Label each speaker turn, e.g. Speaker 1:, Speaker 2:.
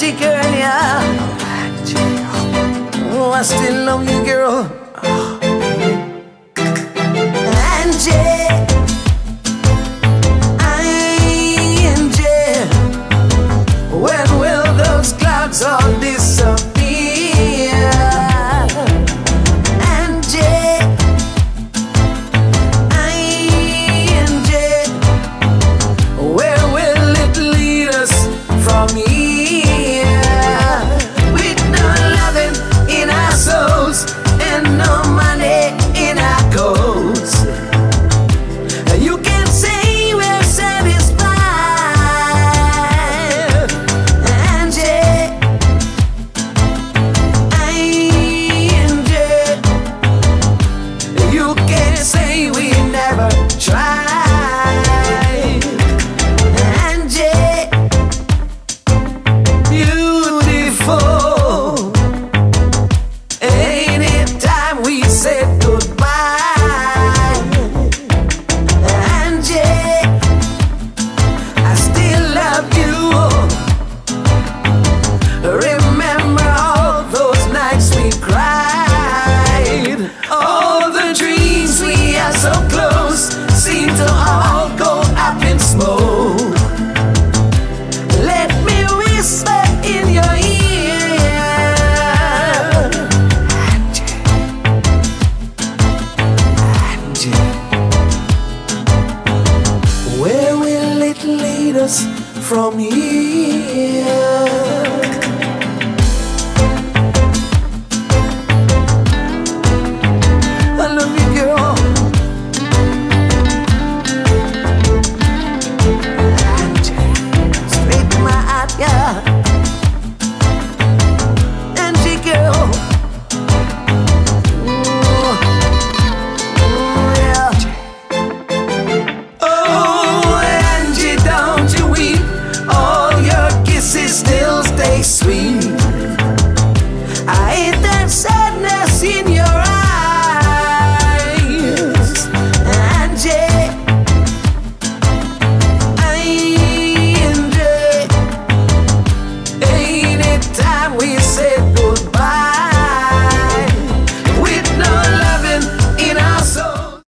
Speaker 1: pretty girl, yeah. Oh, I still love you, girl.